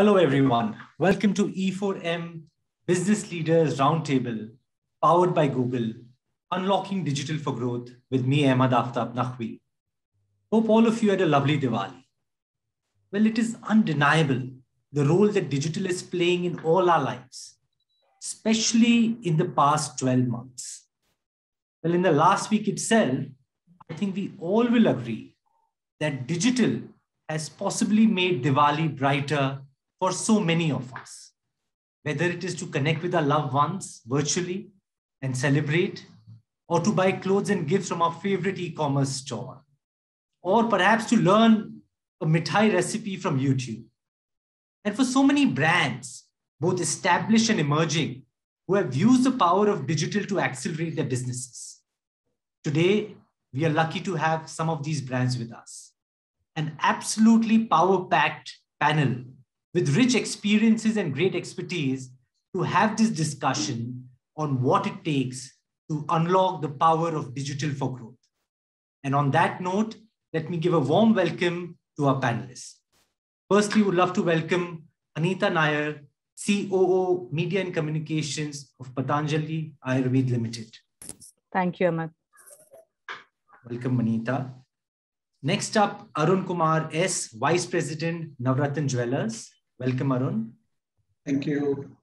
Hello, everyone. Welcome to E4M Business Leaders Roundtable, powered by Google, Unlocking Digital for Growth with me, Ahmad Aftab Naqvi. Hope all of you had a lovely Diwali. Well, it is undeniable the role that digital is playing in all our lives, especially in the past 12 months. Well, in the last week itself, I think we all will agree that digital has possibly made Diwali brighter for so many of us. Whether it is to connect with our loved ones virtually and celebrate, or to buy clothes and gifts from our favorite e commerce store, or perhaps to learn a mithai recipe from YouTube. And for so many brands, both established and emerging, who have used the power of digital to accelerate their businesses. Today, we are lucky to have some of these brands with us. An absolutely power packed panel with rich experiences and great expertise to have this discussion on what it takes to unlock the power of digital for growth. And on that note, let me give a warm welcome to our panelists. Firstly, we would love to welcome Anita Nair, COO Media and Communications of Patanjali Ayurved Limited. Thank you, Amit. Welcome, Anita. Next up, Arun Kumar S, Vice President, Navratan Jewelers. Welcome, Arun. Thank you.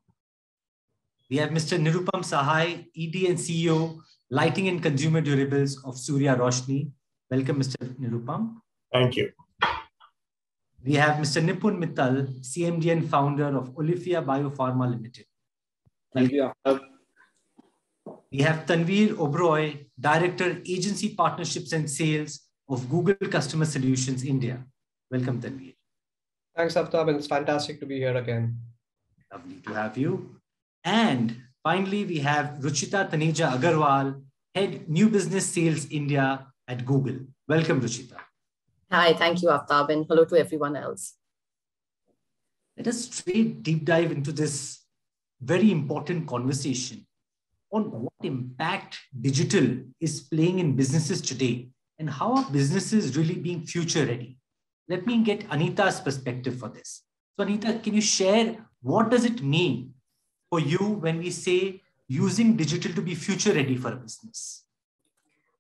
We have Mr. Nirupam Sahai, ED and CEO, Lighting and Consumer Durables of Surya Roshni. Welcome, Mr. Nirupam. Thank you. We have Mr. Nipun Mittal, CMD and founder of Olifia Biopharma Limited. Thank you. We have Tanveer Oberoi, Director, Agency Partnerships and Sales of Google Customer Solutions India. Welcome, Tanveer. Thanks, Aftab, and it's fantastic to be here again. Lovely to have you. And finally, we have Ruchita Taneja Agarwal, Head New Business Sales India at Google. Welcome, Ruchita. Hi, thank you, Aftab, and hello to everyone else. Let us straight deep dive into this very important conversation on what impact digital is playing in businesses today and how are businesses really being future ready let me get Anita's perspective for this. So, Anita, can you share what does it mean for you when we say using digital to be future ready for a business?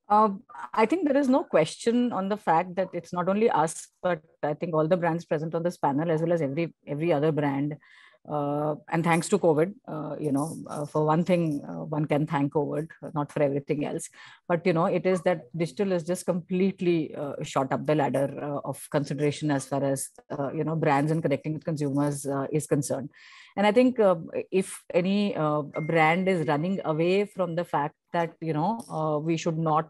Uh, I think there is no question on the fact that it's not only us, but I think all the brands present on this panel, as well as every every other brand, uh, and thanks to covid uh, you know uh, for one thing uh, one can thank covid not for everything else. But you know it is that digital is just completely uh, shot up the ladder uh, of consideration as far as you know brands and connecting with consumers is concerned. And i think if any brand is running away from the fact that you know we should not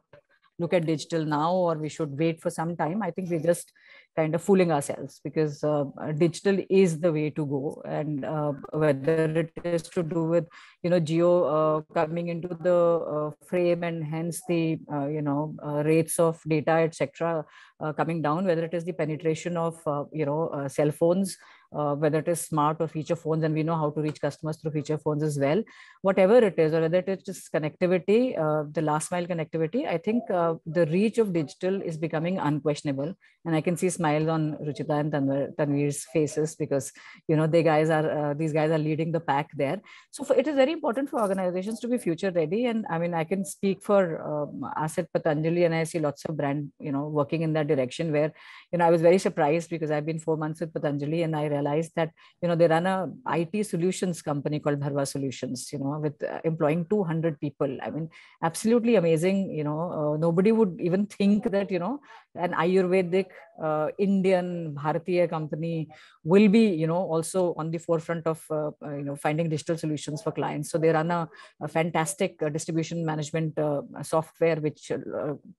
look at digital now or we should wait for some time i think we're just kind of fooling ourselves because uh, digital is the way to go. And uh, whether it is to do with you know Jio uh, coming into the uh, frame and hence the uh, you know uh, rates of data etc coming down whether it is the penetration of you know cell phones uh, whether it is smart or feature phones, and we know how to reach customers through feature phones as well. Whatever it is, or whether it is just connectivity, uh, the last mile connectivity, I think uh, the reach of digital is becoming unquestionable. And I can see smiles on Ruchita and Tanveer, Tanveer's faces because you know they guys are uh, these guys are leading the pack there. So for, it is very important for organizations to be future ready. And I mean, I can speak for um, at Patanjali, and I see lots of brand you know working in that direction. Where you know I was very surprised because I've been four months with Patanjali, and I realized that you know they run a IT solutions company called Bharuwa Solutions. You know, with uh, employing 200 people. I mean, absolutely amazing. You know, uh, nobody would even think that you know an Ayurvedic uh, Indian Bharatiya company will be you know also on the forefront of uh, uh, you know finding digital solutions for clients. So they run a, a fantastic uh, distribution management software which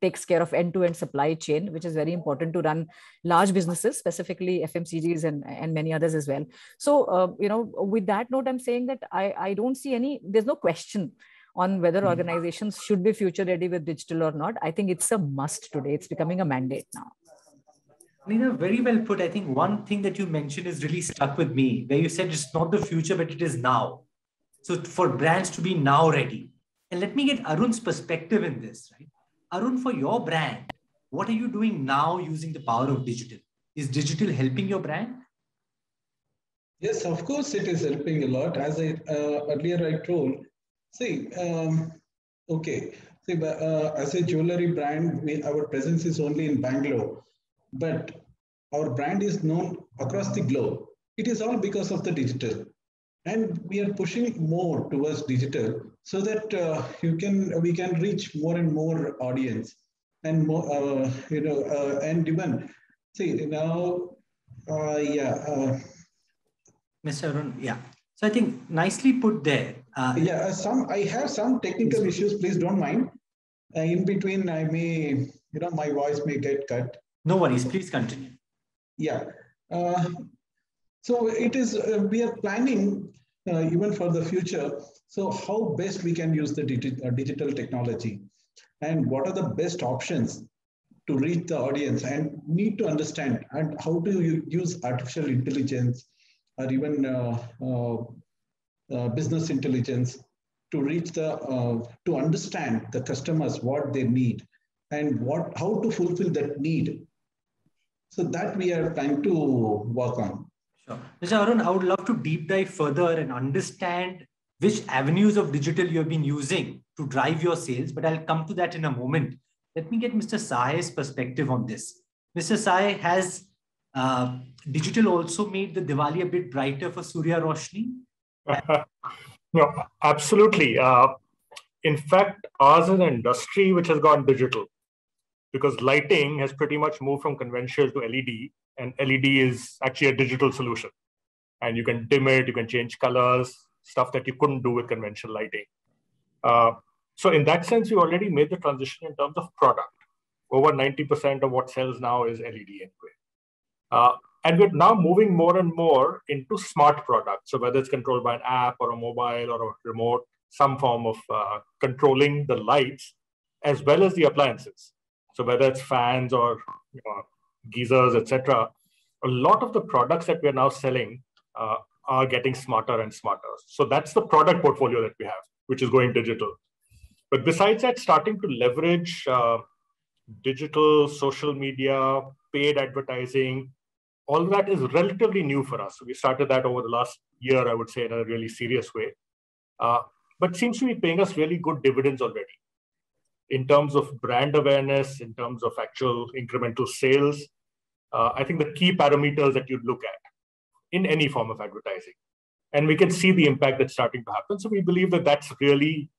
takes care of end-to-end supply chain, which is very important to run large businesses, specifically FMCGs and and many others as well. So, uh, you know, with that note, I'm saying that I, I don't see any, there's no question on whether hmm. organizations should be future ready with digital or not. I think it's a must today. It's becoming a mandate now. Nina, very well put. I think one thing that you mentioned is really stuck with me, where you said it's not the future, but it is now. So for brands to be now ready. And let me get Arun's perspective in this, right? Arun, for your brand, what are you doing now using the power of digital? Is digital helping your brand? Yes, of course, it is helping a lot. As I uh, earlier I told, see, um, okay, see, uh, as a jewelry brand, we, our presence is only in Bangalore, but our brand is known across the globe. It is all because of the digital, and we are pushing more towards digital so that uh, you can we can reach more and more audience and more uh, you know uh, and even see now uh, yeah uh, Mr. Arun, yeah. So I think nicely put there. Uh, yeah, uh, some I have some technical issues. Please don't mind. Uh, in between, I may, you know, my voice may get cut. No worries. Please continue. Yeah. Uh, so it is. Uh, we are planning uh, even for the future. So how best we can use the digi digital technology, and what are the best options to reach the audience, and need to understand and how to use artificial intelligence or even uh, uh, uh, business intelligence to reach the to understand the customers what they need and what how to fulfill that need so that we are trying to work on. Sure. Mr arun i would love to deep dive further and understand which avenues of digital you have been using to drive your sales but i'll come to that in a moment. Let me get mr sai's perspective on this. Mr sai has uh, digital also made the Diwali a bit brighter for Surya Roshni? no, absolutely. Uh, in fact, ours is an industry which has gone digital because lighting has pretty much moved from conventional to LED, and LED is actually a digital solution. And you can dim it, you can change colors, stuff that you couldn't do with conventional lighting. Uh, so, in that sense, we already made the transition in terms of product. Over 90% of what sells now is LED anyway. Uh, and we're now moving more and more into smart products. So whether it's controlled by an app or a mobile or a remote, some form of uh, controlling the lights as well as the appliances. So whether it's fans or you know, geysers, etc., a lot of the products that we're now selling uh, are getting smarter and smarter. So that's the product portfolio that we have, which is going digital. But besides that, starting to leverage uh, digital, social media, paid advertising, all that is relatively new for us. We started that over the last year, I would say, in a really serious way. Uh, but seems to be paying us really good dividends already in terms of brand awareness, in terms of actual incremental sales. Uh, I think the key parameters that you'd look at in any form of advertising. And we can see the impact that's starting to happen. So we believe that that's really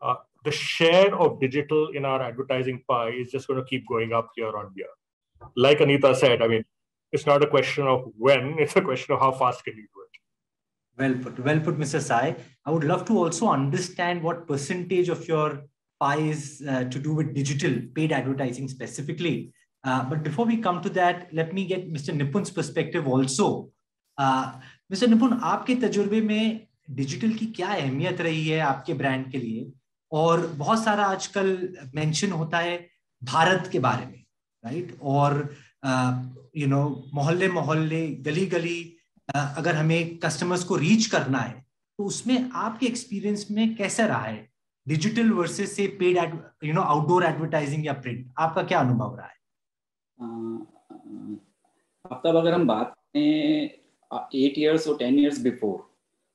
uh, the share of digital in our advertising pie is just going to keep going up year on year. Like Anita said, I mean, it's not a question of when, it's a question of how fast can you do it. Well put, well put, Mr. Sai. I would love to also understand what percentage of your pie is uh, to do with digital paid advertising specifically. Uh, but before we come to that, let me get Mr. Nipun's perspective also. Uh, Mr. Nipun, आपके तजुर्बे में digital की क्या अहमियत रही है आपके brand के लिए और बहुत सारा आजकल मेंशन होता है भारत के बारे में राइट और यू नो मोहल्ले मोहल्ले गली गली अगर हमें कस्टमर्स को रीच करना है तो उसमें आपके एक्सपीरियंस में कैसा रहा है डिजिटल वर्सेस से paid you know outdoor advertising या प्रिंट आपका क्या अनुभव रहा है? अब तब अगर हम बात करें एट इयर्स और टेन इयर्स बिफोर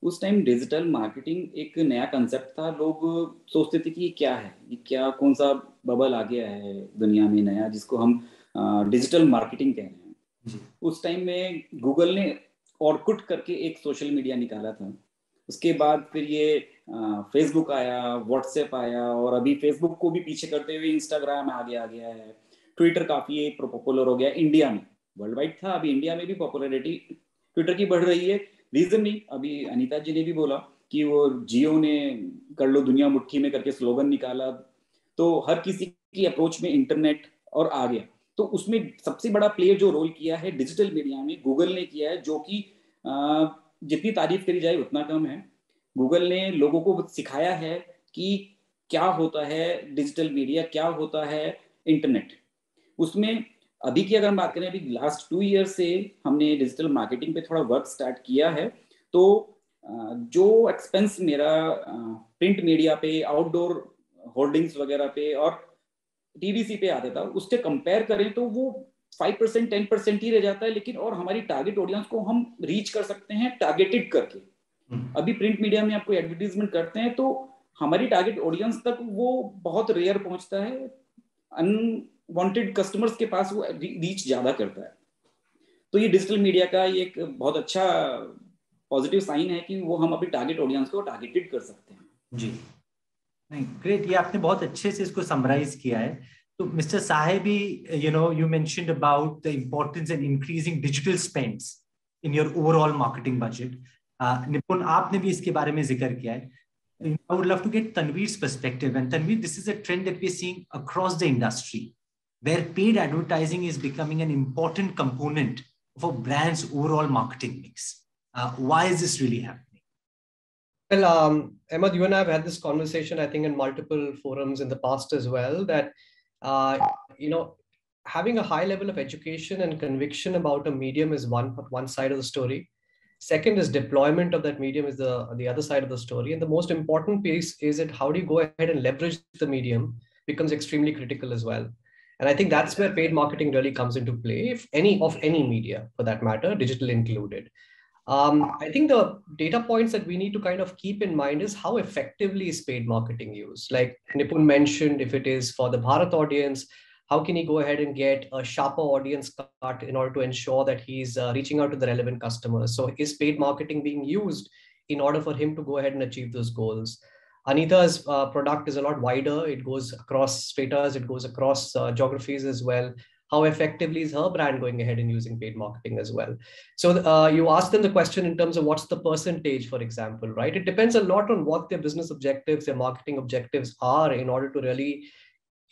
उस टाइम डिजिटल मार्केटिंग एक नया कंसेप्ट था। लोग सोचते थे कि क्या है? क्या कौन सा बबल आ गया है दुनिया में नया जिसको हम डिजिटल मार्केटिंग कह रहे हैं। उस टाइम में गूगल ने ऑर्कुट करके एक सोशल मीडिया निकाला था। उसके बाद फिर ये फेसबुक आया व्हाट्सएप आया, और अभी फेसबुक को भी पीछे करते हुए इंस्टाग्राम आगे आ गया है। ट्विटर काफ़ी पॉपुलर हो गया इंडिया में। वर्ल्ड वाइड था, अभी इंडिया में भी पॉपुलरिटी ट्विटर की बढ़ रही है। रीजन नहीं, अभी अनिता जी ने भी बोला कि वो जियो ने कर लो दुनिया मुट्ठी में करके स्लोगन निकाला। तो हर किसी की अप्रोच में इंटरनेट और आ गया। तो उसमें सबसे बड़ा प्लेयर जो रोल किया है डिजिटल मीडिया में गूगल ने किया है, जो कि जितनी तारीफ़ करी जाए, उतना कम है। गूगल ने लोगों को सिखाया है कि क्या होता है डिजिटल मीडिया, क्या होता है इंटरनेट उसमें अभी की अगर हम बात करें, अभी लास्ट टू ईयर से हमने डिजिटल मार्केटिंग पे थोड़ा वर्क स्टार्ट किया है तो जो एक्सपेंस मेरा प्रिंट मीडिया पे आउटडोर होर्डिंग्स वगैरह पे और टीवीसी पे आता था, उससे कंपेयर करें तो वो फाइव परसेंट टेन परसेंट ही रह जाता है, लेकिन और हमारी टारगेट ऑडियंस को हम रीच कर सकते हैं टारगेटेड करके। अभी प्रिंट मीडिया में आपको एडवर्टीजमेंट करते हैं तो हमारी टारगेट ऑडियंस तक वो बहुत रेयर पहुँचता है। अनवांटेड कस्टमर्स के पास वो रीच ज़्यादा करता है। तो ये डिजिटल मीडिया का ये एक बहुत अच्छा पॉजिटिव साइन है कि वो हम अपनी टारगेट ऑडियंस को टारगेटेड कर सकते हैं। जी। नहीं ग्रेट ये आपने बहुत अच्छे से इसको समराइज किया है। तो mister Sahebi you know you mentioned about the importance and increasing digital spends in your overall marketing budget Nipun, aapne bhi iske baare mein. I would love to get Tanveer's perspective. And Tanvir, this is a trend that we're seeing across the industry, where paid advertising is becoming an important component for brand's overall marketing mix. Uh, why is this really happening? Well, um, you and I have had this conversation, I think, in multiple forums in the past as well, that, uh, you know, having a high level of education and conviction about a medium is one, one side of the story Second is deployment of that medium is the the other side of the story, and the most important piece is that how do you go ahead and leverage the medium becomes extremely critical as well. And I think that's where paid marketing really comes into play, if any of any media for that matter, digital included. Um, I think the data points that we need to kind of keep in mind is how effectively is paid marketing used. Like Nipun mentioned, if it is for the Bharat audience, how can he go ahead and get a sharper audience cut in order to ensure that he's uh, reaching out to the relevant customers? So is paid marketing being used in order for him to go ahead and achieve those goals? Anita's uh, product is a lot wider. It goes across stratas, it goes across uh, geographies as well how effectively is her brand going ahead and using paid marketing as well so uh, you ask them the question in terms of what's the percentage for example right it depends a lot on what their business objectives their marketing objectives are in order to really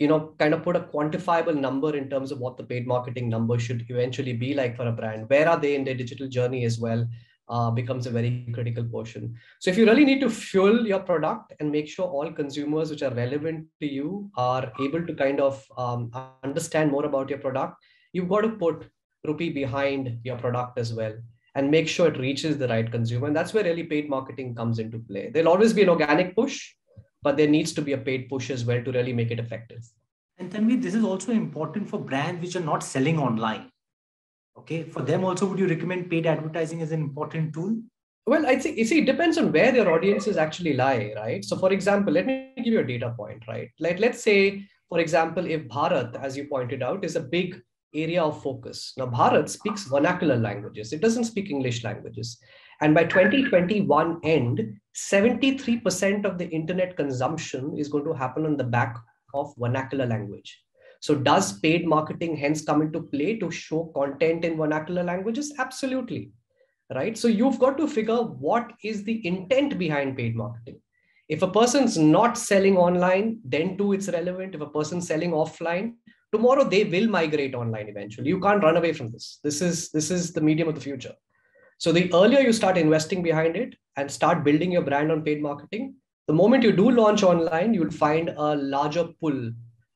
you know kind of put a quantifiable number in terms of what the paid marketing number should eventually be like for a brand where are they in their digital journey as well uh, becomes a very critical portion. So if you really need to fuel your product and make sure all consumers which are relevant to you are able to kind of um, understand more about your product, you've got to put rupee behind your product as well and make sure it reaches the right consumer. And that's where really paid marketing comes into play. There'll always be an organic push, but there needs to be a paid push as well to really make it effective. And Tanvi, this is also important for brands which are not selling online Okay, for them also, would you recommend paid advertising as an important tool? Well, I think you see, it depends on where their audiences actually lie, right? So, for example, let me give you a data point, right? Like, let's say, for example, if Bharat, as you pointed out, is a big area of focus. Now, Bharat speaks vernacular languages; it doesn't speak English languages. And by 2021 end, 73% of the internet consumption is going to happen on the back of vernacular language. So does paid marketing hence come into play to show content in vernacular languages? Absolutely. Right. So you've got to figure what is the intent behind paid marketing. If a person's not selling online, then too it's relevant. If a person's selling offline, tomorrow they will migrate online eventually. You can't run away from this. This is this is the medium of the future. So the earlier you start investing behind it and start building your brand on paid marketing, the moment you do launch online, you'll find a larger pull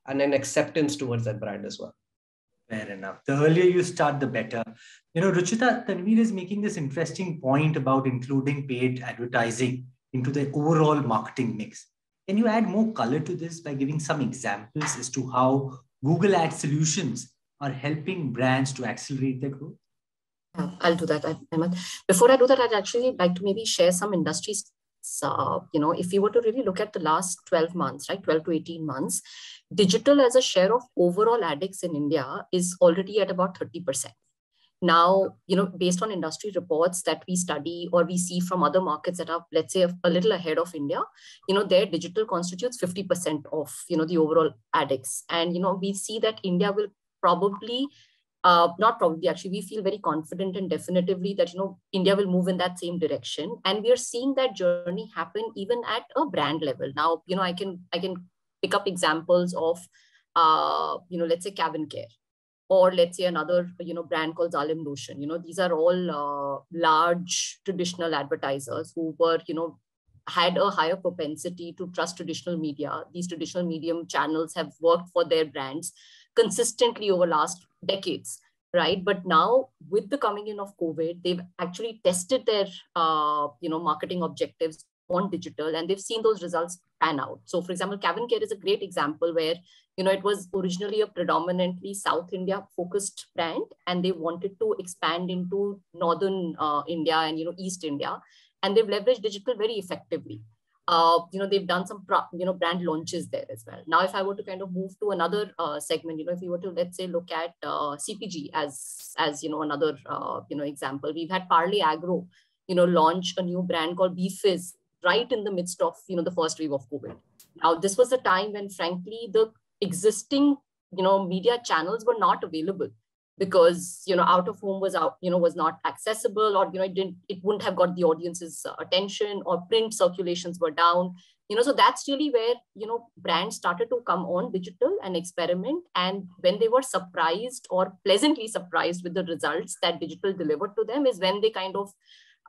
and an acceptance towards that brand as well. Fair enough. The earlier you start, the better. You know, Ruchita, Tanveer is making this interesting point about including paid advertising into the overall marketing mix. Can you add more color to this by giving some examples as to how Google Ad Solutions are helping brands to accelerate their growth? I'll do that. Before I do that, I'd actually like to maybe share some industries. uh, you know, if you were to really look at the last 12 months, right, 12 to 18 months, digital as a share of overall adex in India is already at about 30%. Now, you know, based on industry reports that we study or we see from other markets that are, let's say, a, a little ahead of India, you know, their digital constitutes 50% of, you know, the overall adex. And, you know, we see that India will probably uh, not probably actually we feel very confident and definitively that you know india will move in that same direction. And we are seeing that journey happen even at a brand level. Now you know i can i can pick up examples of uh, you know let's say CavinKare or let's say another you know brand called Zalim Lotion. You know these are all uh, large traditional advertisers who were you know had a higher propensity to trust traditional media. These traditional medium channels have worked for their brands consistently over last decades right but now with the coming in of covid they've actually tested their uh, you know marketing objectives on digital and they've seen those results pan out. So, for example, CavinKare is a great example where you know it was originally a predominantly South India focused brand, and they wanted to expand into Northern uh, India and you know East India, and they've leveraged digital very effectively. Uh, you know they've done some you know brand launches there as well. Now, if I were to kind of move to another uh, segment, you know, if you were to let's say look at uh, CPG as as you know another uh, you know example, we've had Parle Agro, you know, launch a new brand called B Fizz right in the midst of you know the first wave of COVID. Now, this was a time when, frankly, the existing you know media channels were not available because you know out of home was out you know was not accessible or you know it didn't it wouldn't have got the audience's uh, attention or print circulations were down you know so that's really where you know brands started to come on digital and experiment and when they were surprised or pleasantly surprised with the results that digital delivered to them is when they kind of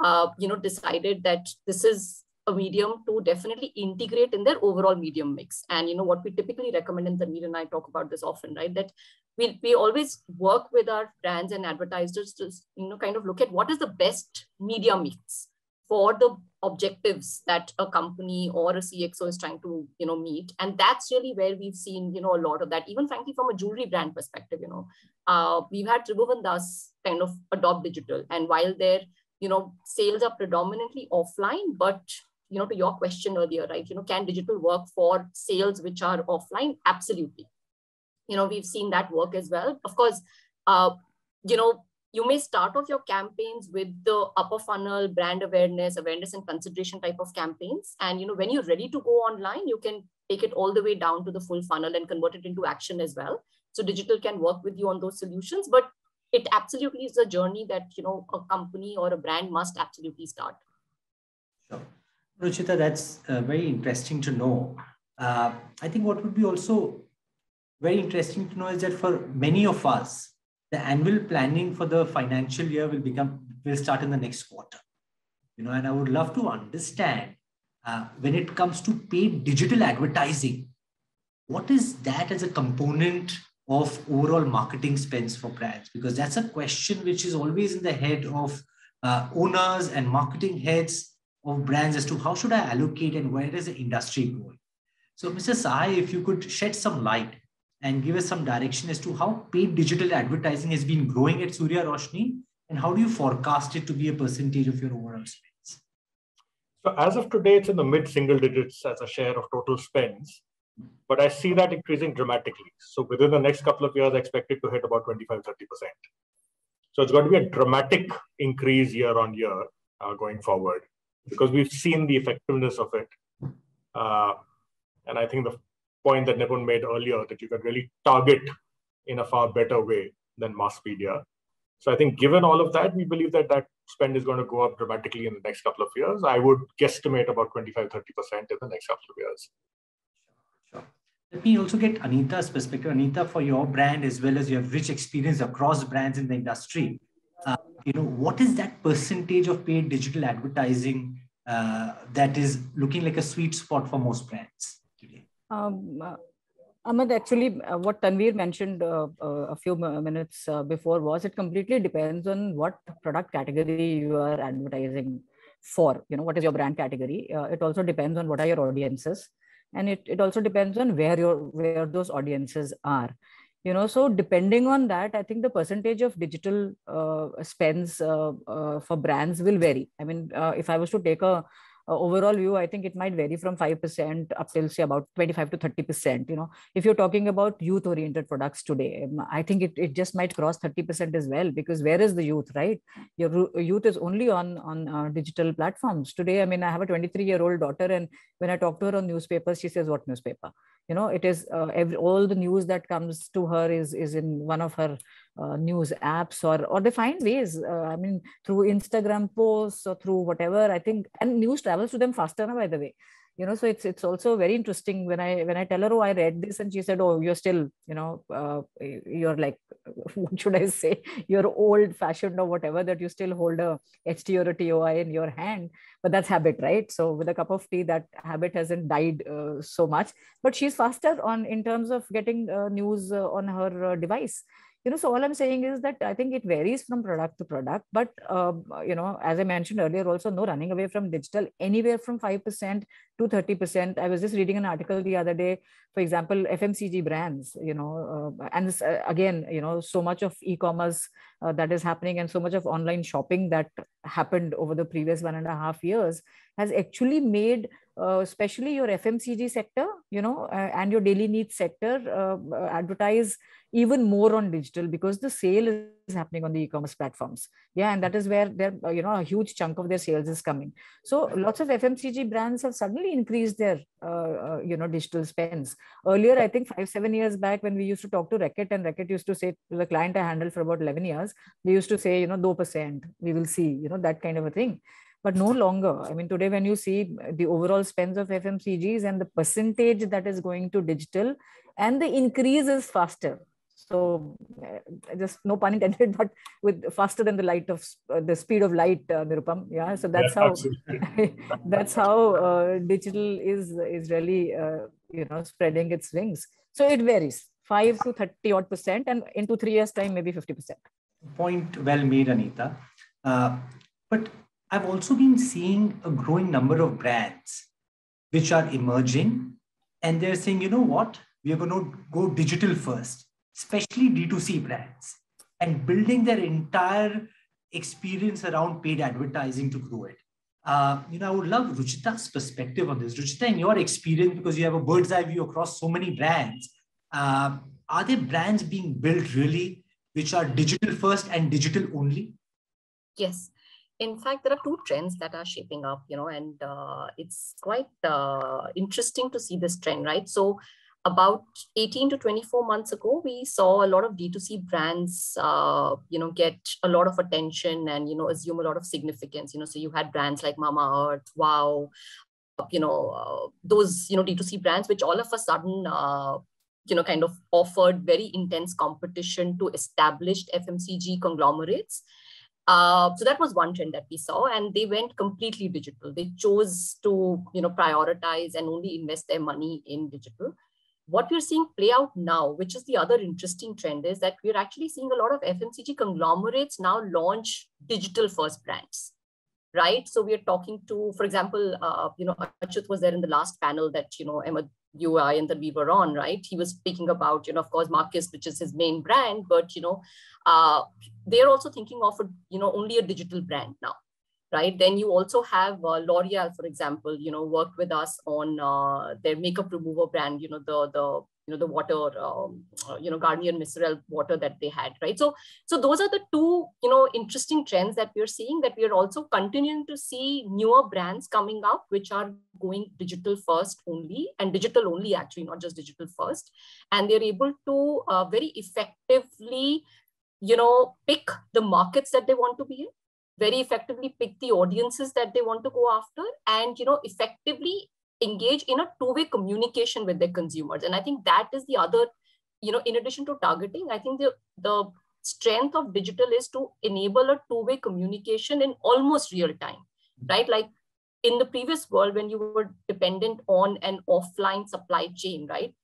uh, you know decided that this is a medium to definitely integrate in their overall medium mix. And you know what we typically recommend, and Tanveer and I talk about this often, right? That we we always work with our brands and advertisers to you know kind of look at what is the best media mix for the objectives that a company or a CXO is trying to you know meet, and that's really where we've seen you know a lot of that. Even frankly, from a jewelry brand perspective, you know, uh, we've had Tribhovandas kind of adopt digital, and while their you know sales are predominantly offline, but you know, to your question earlier, right? You know, can digital work for sales which are offline? Absolutely. You know, we've seen that work as well. Of course, uh, you know, you may start off your campaigns with the upper funnel brand awareness, awareness and consideration type of campaigns. And, you know, when you're ready to go online, you can take it all the way down to the full funnel and convert it into action as well. So digital can work with you on those solutions, but it absolutely is a journey that, you know, a company or a brand must absolutely start. Sure. Ruchita, that's uh, very interesting to know. Uh, I think what would be also very interesting to know is that for many of us, the annual planning for the financial year will become will start in the next quarter. You know, and I would love to understand uh, when it comes to paid digital advertising, what is that as a component of overall marketing spends for brands? Because that's a question which is always in the head of uh, owners and marketing heads of brands as to how should I allocate and where is the industry going. So, Mr. Sahai, if you could shed some light and give us some direction as to how paid digital advertising has been growing at Surya Roshni and how do you forecast it to be a percentage of your overall spends? So, as of today, it's in the mid single digits as a share of total spends, but I see that increasing dramatically. So, within the next couple of years, I expect it to hit about 25 30%. So, it's going to be a dramatic increase year on year uh, going forward because we've seen the effectiveness of it. Uh, and I think the point that Nipun made earlier that you can really target in a far better way than mass media. So I think given all of that, we believe that that spend is going to go up dramatically in the next couple of years. I would guesstimate about 25, 30% in the next couple of years. Sure. Let me also get Anita's perspective. Anita, for your brand, as well as you have rich experience across brands in the industry, uh, you know, what is that percentage of paid digital advertising uh, that is looking like a sweet spot for most brands? Um, uh, Ahmed, actually, uh, what Tanveer mentioned uh, uh, a few minutes uh, before was it completely depends on what product category you are advertising for. You know, what is your brand category? it also depends on what are your audiences, and it, it also depends on where your where those audiences are you know so depending on that i think the percentage of digital spends for brands will vary i mean if i was to take a, a, overall view i think it might vary from 5% up till say about 25 to 30% you know. If you're talking about youth oriented products today um, i think it, it just might cross 30% as well because where is the youth right? Your youth is only on on uh, digital platforms. Today i mean i have a 23 year old daughter and when i talk to her on newspapers she says what newspaper you know it is uh, every, all the news that comes to her is is in one of her uh, news apps or or they find ways uh, i mean through instagram posts or through whatever i think and news travels to them faster by the way you know so it's it's also very interesting when i when i tell her oh i read this and she said oh you're still you know uh, you're like what should i say? You're old fashioned or whatever that you still hold a ht or a toi in your hand. But that's habit right? So with a cup of tea that habit hasn't died uh, so much. But she's faster on in terms of getting uh, news uh, on her uh, device you know so all i'm saying is that i think it varies from product to product but uh, you know as i mentioned earlier also no running away from digital anywhere from 5% to 30% i was just reading an article the other day for example fmcg brands you know uh, and this, uh, again you know so much of e-commerce uh, that is happening and so much of online shopping that happened over the previous one and a half years has actually made uh, especially your FMCG sector, you know, uh, and your daily needs sector uh, advertise even more on digital because the sale is happening on the e-commerce platforms. Yeah, and that is where their, you know, a huge chunk of their sales is coming. So lots of FMCG brands have suddenly increased their, you know, digital spends. Earlier, I think five, seven years back when we used to talk to Reckitt and Reckitt used to say to the client I handled for about 11 years, they used to say, you know, 2%, we will see, you know, that kind of a thing but no longer. I mean, today when you see the overall spends of FMCGs and the percentage that is going to digital and the increase is faster. So uh, just no pun intended, but with faster than the light of uh, the speed of light, uh, Nirupam. Yeah. So that's yeah, how that's how uh, digital is is really uh, you know spreading its wings. So it varies, five to thirty odd percent, and into three years' time, maybe fifty percent. Point well made, Anita. Uh, but I've also been seeing a growing number of brands which are emerging and they're saying, you know what, we are going to go digital first, especially D2C brands, and building their entire experience around paid advertising to grow it. Uh, you know, I would love Ruchita's perspective on this. Ruchita, in your experience, because you have a bird's eye view across so many brands, uh, are there brands being built really which are digital first and digital only? Yes in fact, there are two trends that are shaping up, you know, and uh, it's quite uh, interesting to see this trend, right? So, about 18 to 24 months ago, we saw a lot of D2C brands, uh, you know, get a lot of attention and, you know, assume a lot of significance. You know, so you had brands like Mamaearth, Wow, you know, uh, those, you know, D2C brands, which all of a sudden, uh, you know, kind of offered very intense competition to established FMCG conglomerates uh, so that was one trend that we saw, and they went completely digital. They chose to, you know, prioritize and only invest their money in digital. What we're seeing play out now, which is the other interesting trend, is that we're actually seeing a lot of FMCG conglomerates now launch digital first brands, right? So we're talking to, for example, uh, you know, Achyut was there in the last panel that you know Emma you I and that we were on, right? He was speaking about, you know, of course, Marcus, which is his main brand, but you know, uh, they're also thinking of a, you know, only a digital brand now, right? Then you also have uh, L'Oreal, for example, you know, worked with us on uh, their makeup remover brand, you know, the the you know the water um, uh, you know garnier micellar water that they had right so so those are the two you know interesting trends that we're seeing that we're also continuing to see newer brands coming up which are going digital first only and digital only actually not just digital first and they're able to uh, very effectively you know pick the markets that they want to be in very effectively pick the audiences that they want to go after and you know effectively engage in a two-way communication with their consumers. And i think that is the other you know in addition to targeting i think the the strength of digital is to enable a two-way communication in almost real time right? Like in the previous world when you were dependent on an offline supply chain right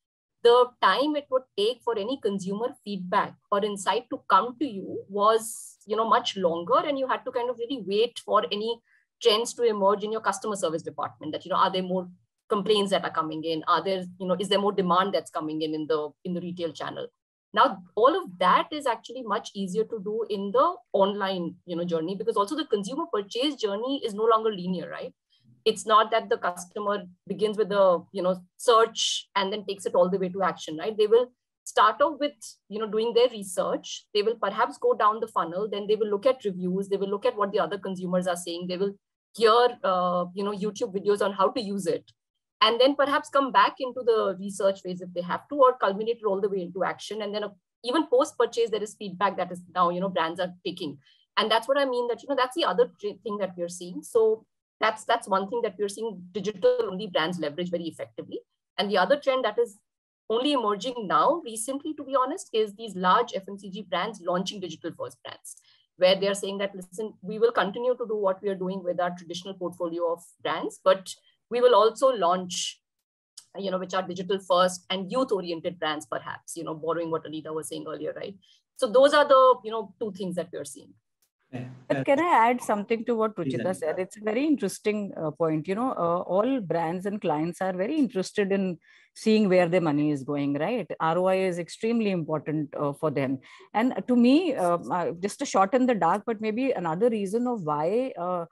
the time it would take for any consumer feedback or insight to come to you was you know much longer and you had to kind of really wait for any trends to emerge in your customer service department that you know are there more complaints that are coming in? Are there you know is there more demand that's coming in in the in the retail channel? Now all of that is actually much easier to do in the online you know journey because also the consumer purchase journey is no longer linear right it's not that the customer begins with a you know search and then takes it all the way to action right? They will start off with you know doing their research. They will perhaps go down the funnel. Then they will look at reviews. They will look at what the other consumers are saying. They will hear uh, you know youtube videos on how to use it. And then perhaps come back into the research phase if they have to or culminate all the way into action. And then even post purchase there is feedback that is now you know brands are taking. And that's what i mean that you know that's the other thing that we're seeing. So that's that's one thing that we're seeing digital only brands leverage very effectively and the other trend that is only emerging now recently to be honest is these large fmcg brands launching digital first brands where they're saying that listen we will continue to do what we are doing with our traditional portfolio of brands but we will also launch you know which are digital first and youth oriented brands perhaps you know borrowing what anita was saying earlier right So those are the you know two things that we are seeing. But can I add something to what Ruchita said? It's a very interesting uh, point. You know, uh, all brands and clients are very interested in seeing where their money is going, right? ROI is extremely important uh, for them. And to me, uh, uh, just a shot in the dark, but maybe another reason of why uh,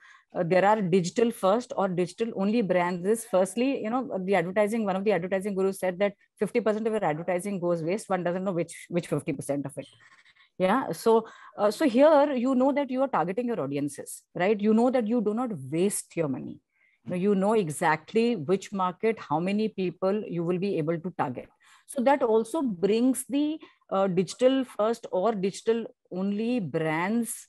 there are digital first or digital only brands is firstly, you know, the advertising, one of the advertising gurus said that 50% of your advertising goes waste. One doesn't know which, which 50% of it yeah so uh, so here you know that you are targeting your audiences right? You know that you do not waste your money. You know, exactly which market how many people you will be able to target. So that also brings the uh, digital first or digital only brands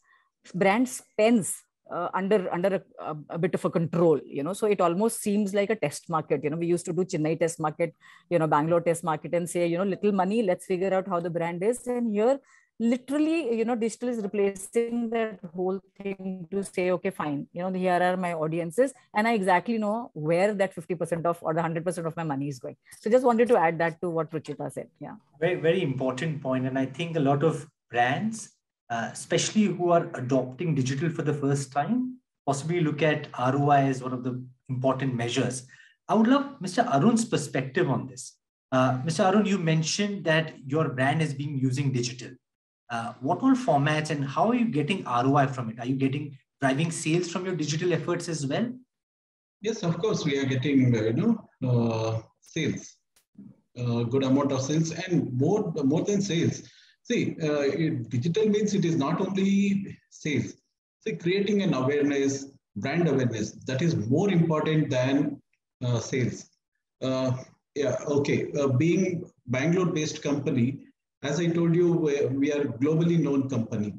brand spends uh, under under a, a, bit of a control you know? So it almost seems like a test market. You know we used to do chennai test market you know bangalore test market and say you know little money let's figure out how the brand is. And here literally you know digital is replacing that whole thing to say okay fine you know here are my audiences and i exactly know where that 50% of or the 100% of my money is going. So just wanted to add that to what ruchita said yeah. Very very important point and i think a lot of brands uh, especially who are adopting digital for the first time possibly look at roi as one of the important measures. I would love mr arun's perspective on this. Uh, mr arun you mentioned that your brand is being using digital uh, what all formats and how are you getting ROI from it? Are you getting driving sales from your digital efforts as well? Yes, of course, we are getting uh, you know uh, sales, uh, good amount of sales, and more more than sales. See, uh, it, digital means it is not only sales. See, creating an awareness, brand awareness, that is more important than sales. yeah, okay. being Bangalore-based company, as I told you, we are globally known company.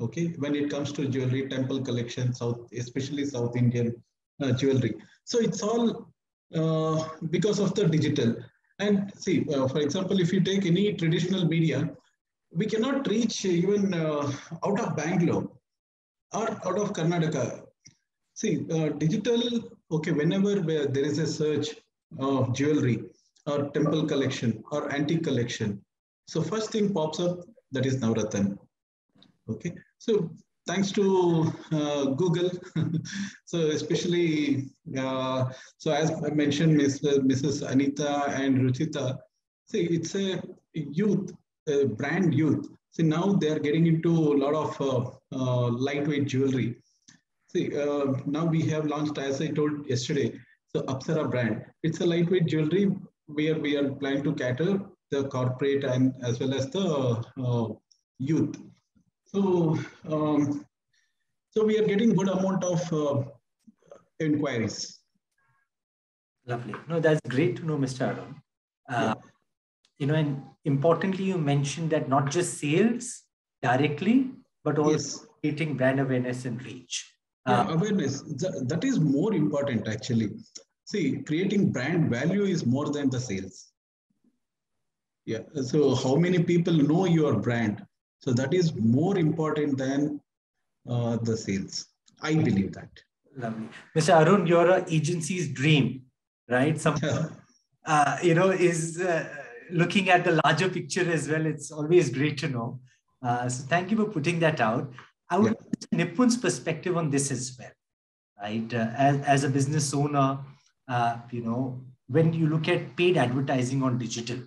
Okay, when it comes to jewelry, temple collection, South, especially South Indian uh, jewelry. So it's all uh, because of the digital. And see, uh, for example, if you take any traditional media, we cannot reach even uh, out of Bangalore or out of Karnataka. See, uh, digital, okay, whenever there is a search of jewelry or temple collection or antique collection, so first thing pops up, that is Navratan. Okay, so thanks to uh, Google, so especially, uh, so as I mentioned, Ms., uh, Mrs. Anita and Ruchita, see, it's a youth, a brand youth. See, now they're getting into a lot of uh, uh, lightweight jewelry. See, uh, now we have launched, as I told yesterday, so Apsara brand. It's a lightweight jewelry where we are planning to cater the corporate and as well as the uh, youth. So, um, so we are getting good amount of uh, inquiries. Lovely. No, that's great to know, Mr. Arun. Uh, yeah. You know, and importantly, you mentioned that not just sales directly, but also yes. creating brand awareness and reach. Yeah, uh, awareness, that is more important actually. See, creating brand value is more than the sales. Yeah. So how many people know your brand? So that is more important than uh, the sales. I believe that. Lovely. Mr. Arun, you're an agency's dream, right? Some, uh, you know, is uh, looking at the larger picture as well. It's always great to know. Uh, so thank you for putting that out. I would yeah. Nipun's perspective on this as well, right? Uh, as, as a business owner, uh, you know, when you look at paid advertising on digital,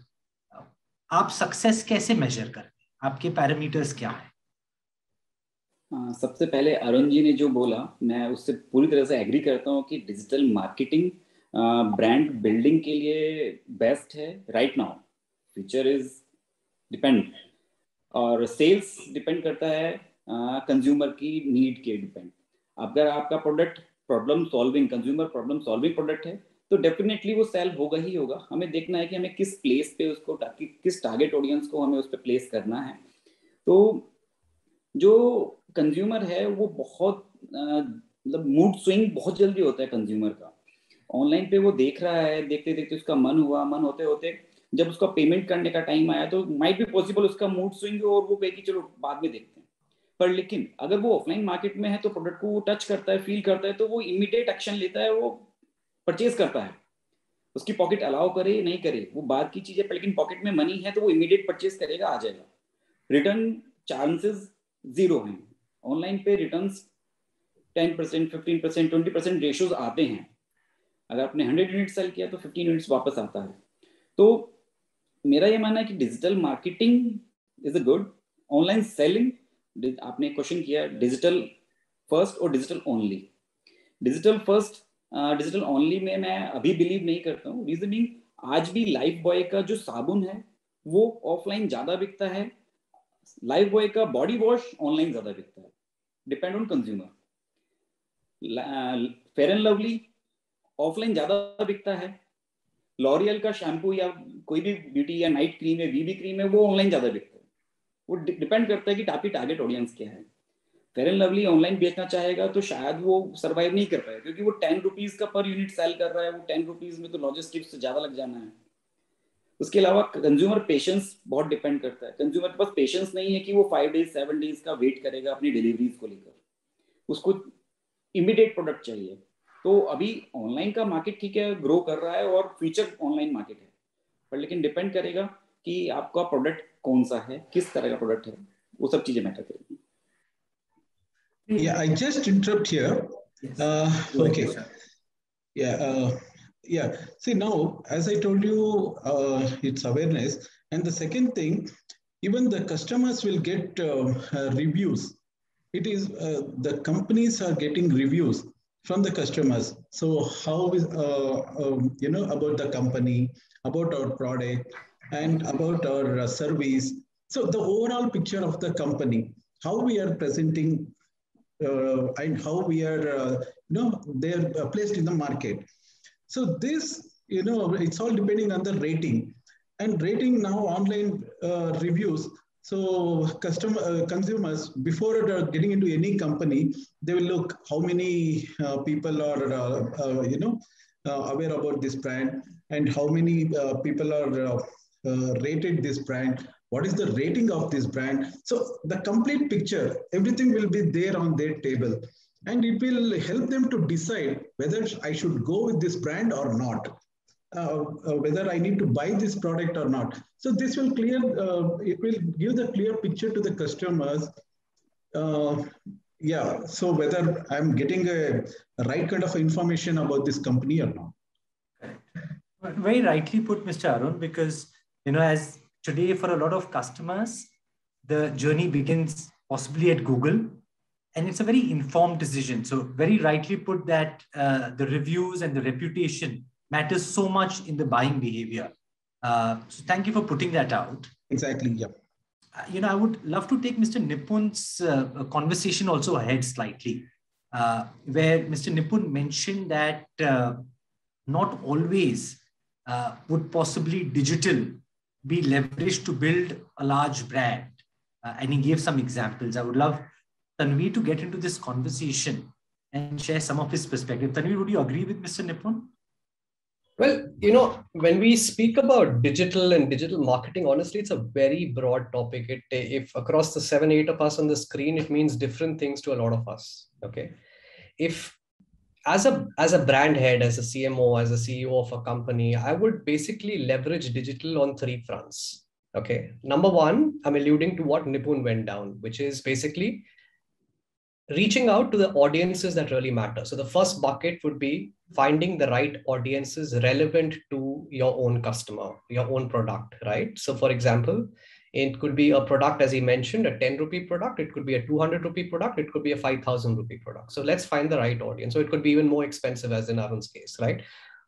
आप success कैसे measure करते आपके parameters क्या है? सबसे पहले अरुण जी ने जो बोला, मैं उससे पूरी तरह से एग्री करता हूँ कि डिजिटल मार्केटिंग ब्रांड बिल्डिंग के लिए बेस्ट है right now future is depend और सेल्स डिपेंड करता है कंज्यूमर की नीड के डिपेंड अगर आपका product problem solving consumer problem solving product है तो डेफिनेटली वो सेल होगा ही होगा। हमें देखना है कि हमें किस प्लेस पे उसको कि, किस टारगेट ऑडियंस को हमें उस पर प्लेस करना है। तो जो कंज्यूमर है वो बहुत मतलब मूड स्विंग बहुत जल्दी होता है कंज्यूमर का। ऑनलाइन पे वो देख रहा है देखते देखते उसका मन हुआ मन होते होते जब उसका पेमेंट करने का टाइम आया तो माइट भी पॉसिबल उसका मूड स्विंग और वो पे कि चलो बाद में देखते हैं। पर लेकिन अगर वो ऑफलाइन मार्केट में है तो प्रोडक्ट को वो टच करता है फील करता है तो वो इमीडिएट एक्शन लेता है वो परचेज करता है। उसकी पॉकेट अलाउ करे, नहीं करे, वो बात की चीज़ है लेकिन पॉकेट में मनी है तो वो इमीडिएट परचेज करेगा, आ जाएगा। रिटर्न चांसेस ज़ीरो हैं। ऑनलाइन पे return ten percent fifteen percent twenty percent ratios आते हैं। अगर आपने हंड्रेड यूनिट सेल किया तो फिफ्टीन यूनिट्स वापस आता है। तो मेरा ये मानना है कि digital marketing is a good online selling आपने क्वेश्चन किया डिजिटल फ़र्स्ट और digital only digital first digital only में मैं अभी बिलीव नहीं करता हूँ। रीजनिंग आज भी लाइफ बॉय का जो साबुन है, वो ऑफलाइन ज़्यादा बिकता है। लाइफ बॉय का बॉडी वॉश ऑनलाइन ज़्यादा बिकता है। Depend on consumer Fair and Lovely offline ज़्यादा बिकता है। लॉरियल का शैम्पू या कोई भी ब्यूटी या नाइट क्रीम या वीबी क्रीम है, वो ऑनलाइन ज़्यादा बिकता है। वो डिपेंड करता है कि आपकी टारगेट ऑडियंस क्या है। फेयर लवली ऑनलाइन बेचना चाहेगा तो शायद वो सर्वाइव नहीं कर पाएगा, क्योंकि वो टेन रुपीज़ का पर यूनिट सेल कर रहा है, वो टेन रुपीज़ में तो लॉजिस्टिक्स से ज़्यादा लग जाना है। उसके अलावा कंज्यूमर पेशेंस बहुत डिपेंड करता है। कंज्यूमर के पास पेशेंस नहीं है कि वो फाइव डेज़ सेवन डेज़ का वेट करेगा अपनी डिलीवरीज को लेकर। उसको इमीडिएट प्रोडक्ट चाहिए। तो अभी ऑनलाइन का मार्केट ठीक है ग्रो कर रहा है और फ्यूचर ऑनलाइन मार्केट है। पर लेकिन डिपेंड करेगा कि आपका प्रोडक्ट कौन सा है, किस तरह का प्रोडक्ट है, वो सब चीज़ें मैटर करेगी। Yeah, I just interrupt here. Yes. Uh, okay. Yeah. Uh, yeah. See now, as I told you, uh, it's awareness. And the second thing, even the customers will get uh, uh, reviews. It is uh, the companies are getting reviews from the customers. So how is um, you know about the company, about our product, and about our service. So the overall picture of the company, how we are presenting and how we are, uh, you know, they're uh, placed in the market. So this, you know, it's all depending on the rating. And rating now online reviews, so customer uh, consumers before uh, getting into any company, they will look how many uh, people are you know aware about this brand and how many people are rated this brand what is the rating of this brand? So the complete picture everything will be there on their table. And it will help them to decide whether i should go with this brand or not uh, uh, whether i need to buy this product or not. So this will clear uh, it will give the clear picture to the customers. Uh, yeah so whether i'm getting a, a right kind of information about this company or not. Very rightly put mr arun because you know as today for a lot of customers, the journey begins possibly at Google. And it's a very informed decision. So, very rightly put that uh, the reviews and the reputation matters so much in the buying behavior. Uh, so, thank you for putting that out. Exactly. Yeah. Uh, you know, I would love to take Mr. Nipun's uh, conversation also ahead slightly, uh, where Mr. Nipun mentioned that uh, not always would possibly digital be leveraged to build a large brand. Uh, and he gave some examples. I would love Tanveer to get into this conversation and share some of his perspective. Tanveer, would you agree with Mr. Nipun? Well, you know, when we speak about digital and digital marketing, honestly, it's a very broad topic. It, if across the seven, eight of us on the screen, it means different things to a lot of us. Okay. If as a as a brand head as a cmo as a ceo of a company i would basically leverage digital on three fronts. Okay. Number one i'm alluding to what nipun went down which is basically reaching out to the audiences that really matter. So the first bucket would be finding the right audiences relevant to your own customer your own product right? So for example it could be a product, as he mentioned, a 10 rupee product. It could be a 200 rupee product. It could be a 5,000 rupee product. So let's find the right audience. So it could be even more expensive, as in Arun's case, right?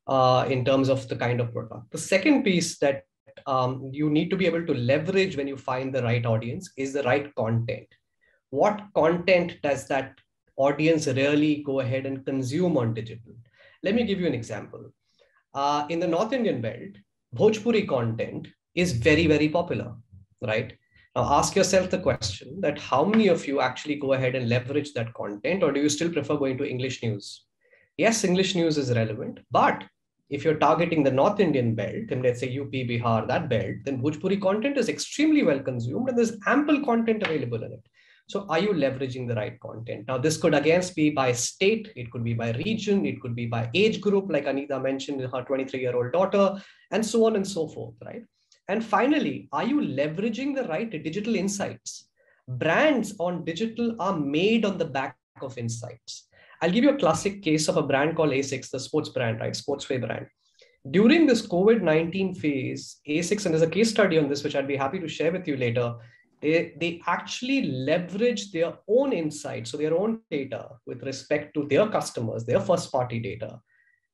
Uh, in terms of the kind of product. The second piece that um, you need to be able to leverage when you find the right audience is the right content. What content does that audience really go ahead and consume on digital? Let me give you an example. Uh, in the North Indian belt, Bhojpuri content is very, very popular right? Now ask yourself the question that how many of you actually go ahead and leverage that content or do you still prefer going to English news? Yes, English news is relevant, but if you're targeting the North Indian belt, and let's say UP, Bihar, that belt, then Bhojpuri content is extremely well consumed and there's ample content available in it. So are you leveraging the right content? Now, this could again be by state, it could be by region, it could be by age group, like Anita mentioned, her 23 year old daughter, and so on and so forth, right? And finally, are you leveraging the right digital insights? Brands on digital are made on the back of insights. I'll give you a classic case of a brand called ASICS, the sports brand, right? Sportswear brand. During this COVID 19 phase, ASICS, and there's a case study on this, which I'd be happy to share with you later, they, they actually leverage their own insights, so their own data with respect to their customers, their first party data,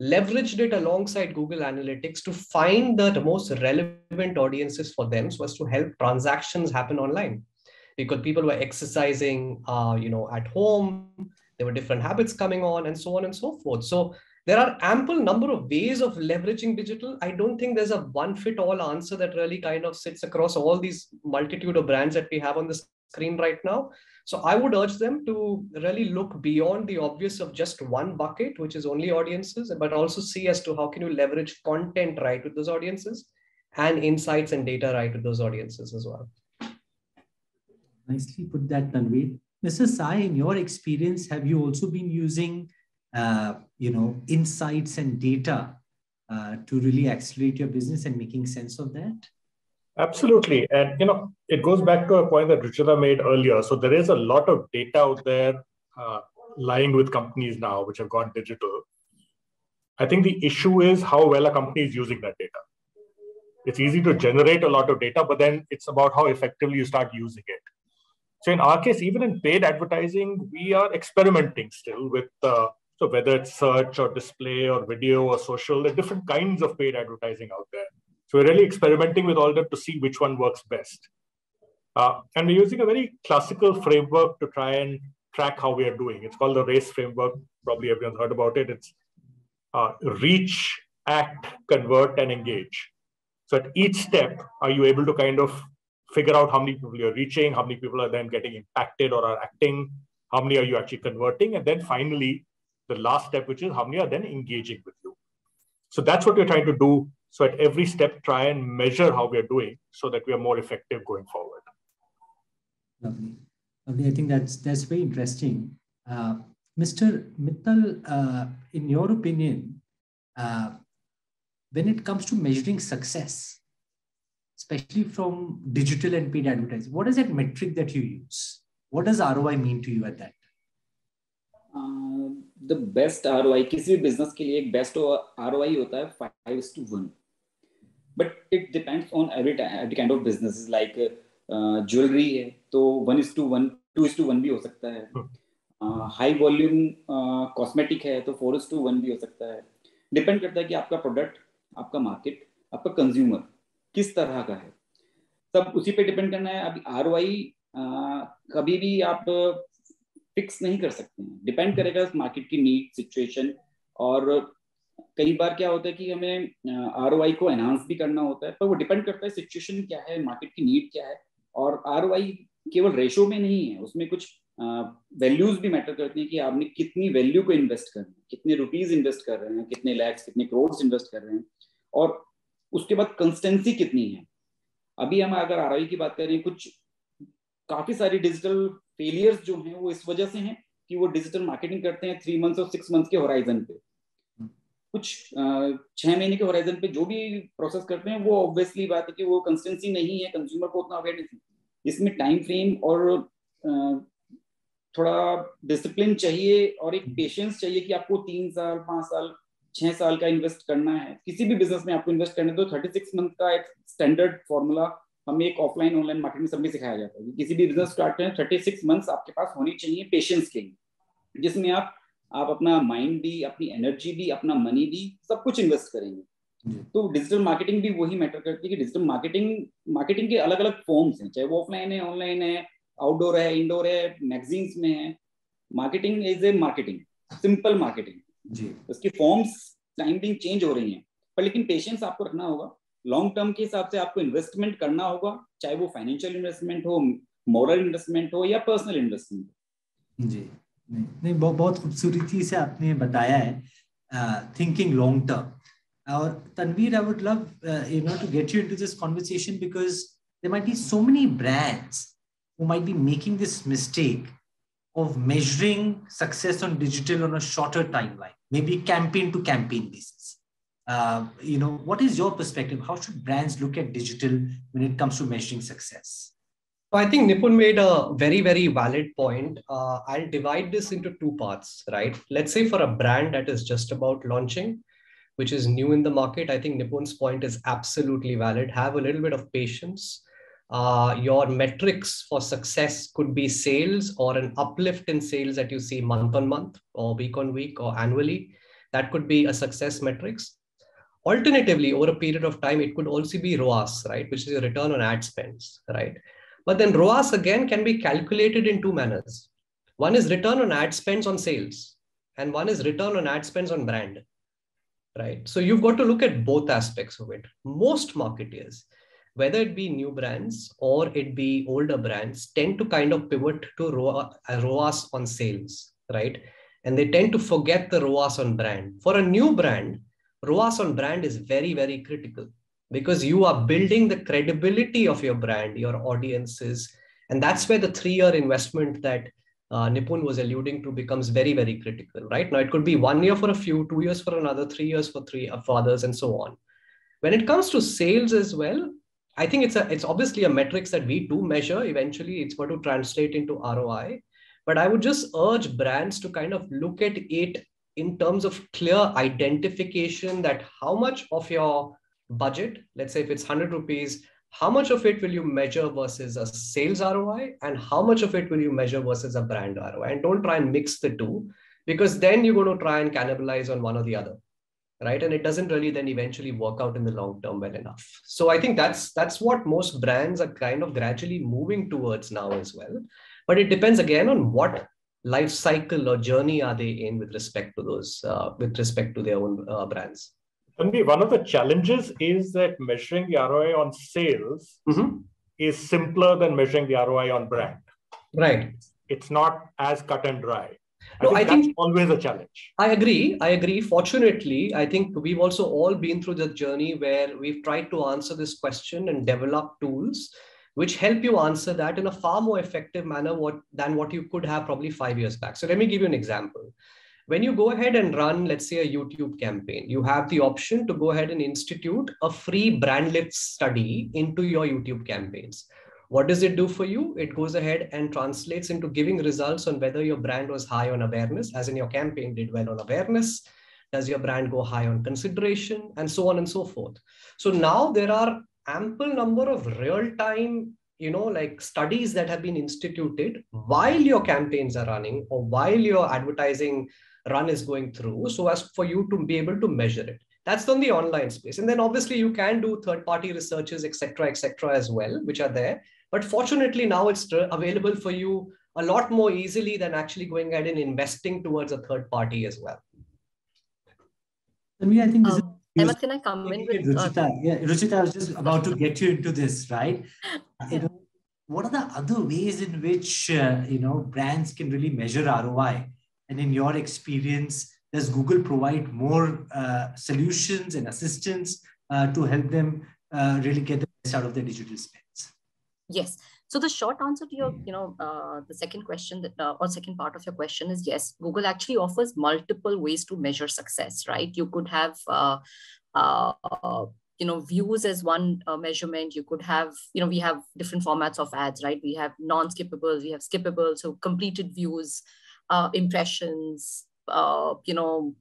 leveraged it alongside Google Analytics to find the most relevant audiences for them so as to help transactions happen online. Because people were exercising, uh, you know, at home, there were different habits coming on, and so on and so forth. So there are ample number of ways of leveraging digital. I don't think there's a one fit all answer that really kind of sits across all these multitude of brands that we have on the screen right now. So I would urge them to really look beyond the obvious of just one bucket, which is only audiences, but also see as to how can you leverage content right with those audiences and insights and data right with those audiences as well. Nicely put that, Tanveer. Mr. Sai, in your experience, have you also been using, uh, you know, insights and data uh, to really accelerate your business and making sense of that? Absolutely. And you know, it goes back to a point that Ruchira made earlier. So there is a lot of data out there uh, lying with companies now which have gone digital. I think the issue is how well a company is using that data. It's easy to generate a lot of data, but then it's about how effectively you start using it. So in our case, even in paid advertising, we are experimenting still with uh, so whether it's search or display or video or social, there are different kinds of paid advertising out there. So we're really experimenting with all them to see which one works best. Uh, and we're using a very classical framework to try and track how we are doing. It's called the RACE framework. Probably everyone's heard about it. It's uh, reach, act, convert, and engage. So at each step, are you able to kind of figure out how many people you're reaching, how many people are then getting impacted or are acting, how many are you actually converting, and then finally, the last step, which is how many are then engaging with you. So that's what we're trying to do so at every step, try and measure how we are doing so that we are more effective going forward. Lovely. Lovely. I think that's that's very interesting. Uh, Mr. Mittal, uh, in your opinion, uh, when it comes to measuring success, especially from digital and paid advertising, what is that metric that you use? What does ROI mean to you at that? The best R किसी भी business के लिए एक best R होता है five to one but it depends on every every kind of business like jewellery है तो one is to one two is to one भी हो सकता है। हाई वॉल्यूम कॉस्मेटिक है तो फोर इज़ टू वन भी हो सकता है। डिपेंड करता है कि आपका प्रोडक्ट आपका मार्केट आपका कंज्यूमर किस तरह का है। सब उसी पे डिपेंड करना है। अभी आर uh, कभी भी आप फिक्स नहीं कर सकते हैं। डिपेंड करेगा मार्केट की नीड सिचुएशन और कई बार क्या होता है कि हमें आरओआई को एनहांस भी करना होता है पर वो डिपेंड करता है सिचुएशन क्या है मार्केट की नीड क्या है, और आरओआई केवल रेशो में नहीं है, उसमें कुछ वैल्यूज़ भी मैटर करती हैं कि आपने कितनी वैल्यू को इन्वेस्ट करना है, कितने रुपीज़ इन्वेस्ट कर रहे हैं, कितने लैक्स कितने करोड़ इन्वेस्ट कर रहे हैं, और उसके बाद कंसिस्टेंसी कितनी है। अभी हम अगर आरओआई की बात करें, कुछ काफ़ी सारी डिजिटल फेलियर्स जो हैं, वो इस वजह से हैं कि वो डिजिटल मार्केटिंग करते हैं थ्री मंथ्स और सिक्स मंथ्स के होराइजन पे। कुछ छह महीने के होराइजन पे जो भी प्रोसेस करते हैं, वो ऑब्वियसली बात है कि वो कंसिस्टेंसी नहीं है कंज्यूमर को उतना अवेयरनेस इसमें टाइम फ्रेम और थोड़ा डिसिप्लिन चाहिए और एक पेशेंस चाहिए कि आपको तीन साल, पाँच साल, छह साल का इन्वेस्ट करना है। किसी भी बिज़नेस में आपको इन्वेस्ट करना है तो थर्टी सिक्स मंथ का एक स्टैंडर्ड फॉर्मूला हमें एक ऑफलाइन ऑनलाइन मार्केटिंग सब में सिखाया जाता है। किसी भी बिज़नेस स्टार्ट करें थर्टी सिक्स मंथ्स आपके पास होनी चाहिए पेशेंस के लिए, जिसमें आप आप अपना माइंड भी अपनी एनर्जी भी अपना मनी भी सब कुछ इन्वेस्ट करेंगे। तो डिजिटल मार्केटिंग भी वही मैटर करती है कि डिजिटल मार्केटिंग मार्केटिंग के अलग अलग फॉर्म्स हैं चाहे वो ऑफलाइन है ऑनलाइन है आउटडोर है इंडोर है मैगजीन्स में है। Marketing is a marketing simple marketing जी। उसकी फॉर्म्स टाइम बिंग चेंज हो रही हैं। पर लेकिन पेशेंस आपको रखना होगा। लॉन्ग टर्म के हिसाब से आपको इन्वेस्टमेंट करना होगा चाहे वो फाइनेंशियल इन्वेस्टमेंट हो मॉरल इन्वेस्टमेंट हो या पर्सनल इन्वेस्टमेंट हो। जी। नहीं नहीं बहुत बहुत खूबसूरती से आपने बताया है थिंकिंग लॉन्ग टर्म और Tanveer I would love you know to get you into this conversation because there might be so many brands who might be making this mistake of measuring success on digital on a shorter timeline, maybe campaign to campaign basis. uh, you know, what is your perspective? How should brands look at digital when it comes to measuring success? I think Nipun made a very, very valid point. Uh, I'll divide this into two parts, right? Let's say for a brand that is just about launching, which is new in the market, I think Nipun's point is absolutely valid. Have a little bit of patience. Uh, your metrics for success could be sales or an uplift in sales that you see month on month or week on week or annually. That could be a success metrics. Alternatively, over a period of time, it could also be ROAS, right, which is a return on ad spends, right? But then ROAS again can be calculated in two manners. One is return on ad spends on sales, and one is return on ad spends on brand, right? So you've got to look at both aspects of it. Most marketeers, whether it be new brands or it be older brands, tend to kind of pivot to ROAS on sales, right? And they tend to forget the ROAS on brand. For a new brand, ROAS on brand is very, very critical because you are building the credibility of your brand, your audiences. And that's where the three year investment that uh, Nipun was alluding to becomes very, very critical, right? Now, it could be one year for a few, two years for another, three years for three uh, for others, and so on. When it comes to sales as well, I think it's a it's obviously a metrics that we do measure. Eventually, it's going to translate into ROI. But I would just urge brands to kind of look at it in terms of clear identification that how much of your budget, let's say if it's 100 rupees, how much of it will you measure versus a sales ROI and how much of it will you measure versus a brand ROI? And don't try and mix the two because then you're going to try and cannibalize on one or the other. Right. And it doesn't really then eventually work out in the long term well enough. So I think that's that's what most brands are kind of gradually moving towards now as well. But it depends again on what life cycle or journey are they in with respect to those uh, with respect to their own uh, brands and one of the challenges is that measuring the roi on sales mm-hmm. is simpler than measuring the roi on brand right it's not as cut and dry I no, think I think always a challenge. I agree. I agree. Fortunately, I think we've also all been through the journey where we've tried to answer this question and develop tools which help you answer that in a far more effective manner what, than what you could have probably five years back. So let me give you an example. When you go ahead and run, let's say, a YouTube campaign, you have the option to go ahead and institute a free brand lift study into your YouTube campaigns. What does it do for you? It goes ahead and translates into giving results on whether your brand was high on awareness, as in your campaign did well on awareness. Does your brand go high on consideration, and so on and so forth? So now there are ample number of real time you know like studies that have been instituted while your campaigns are running or while your advertising run is going through so as for you to be able to measure it that's on the online space and then obviously you can do third party researches etc etc as well which are there but fortunately now it's available for you a lot more easily than actually going ahead and investing towards a third party as well I mean, I think this um, Emma, can I come in with Ruchita? Yeah, Ruchita, I was just about to get you into this, right? You know, what are the other ways in which uh, you know brands can really measure ROI? And in your experience, does Google provide more uh, solutions and assistance uh, to help them uh, really get the best out of their digital spends? Yes. So the short answer to your, you know, uh, the second question that, uh, or second part of your question is yes, Google actually offers multiple ways to measure success, right? You could have, uh, you know, views as one uh, measurement. You could have, you know, we have different formats of ads, right? We have non-skippable, we have skippable, so completed views, uh, impressions, uh, you know,